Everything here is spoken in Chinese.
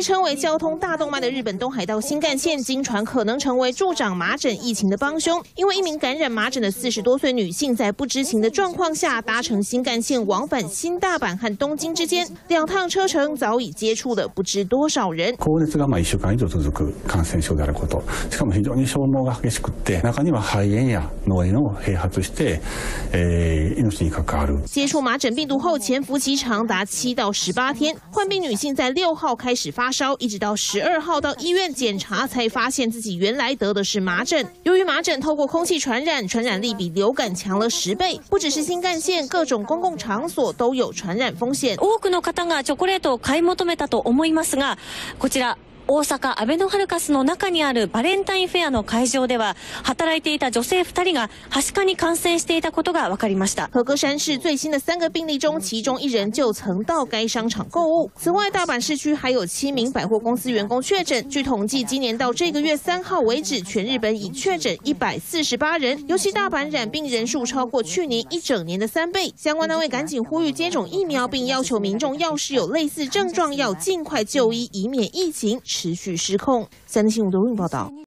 被称为交通大动脉的日本东海道新干线，经传可能成为助长麻疹疫情的帮凶。因为一名感染麻疹的四十多岁女性，在不知情的状况下搭乘新干线往返新大阪和东京之间，两趟车程早已接触了不知多少人。高熱がまあ1週間以上続く感染症であること、しかも非常に消耗が激しくて、中には肺炎や脳炎を併発して、えー、命に関わる。接触麻疹病毒后，潜伏期长达七到十八天。患病女性在六号开始发 烧，一直到十二号到医院检查，才发现自己原来得的是麻疹。由于麻疹透过空气传染，传染力比流感强了十倍，不只是新干线，各种公共场所都有传染风险。多くの方がチョコレートを買い求めたと思いますが、こちら。 大阪アベノハルカスの中にあるバレンタインフェアの会場では働いていた女性2人がはしかに感染していたことが分かりました和歌山市最新的三个病例中，其中一人就曾到该商场购物。此外，大阪市区还有七名百货公司员工确诊。据统计，今年到这个月三号为止，全日本已确诊一百四十八人，尤其大阪染病人数超过去年一整年的三倍。相关单位赶紧呼吁接种疫苗，并要求民众要是有类似症状，要尽快就医，以免疫情。 持续失控。三立新闻的录音报道。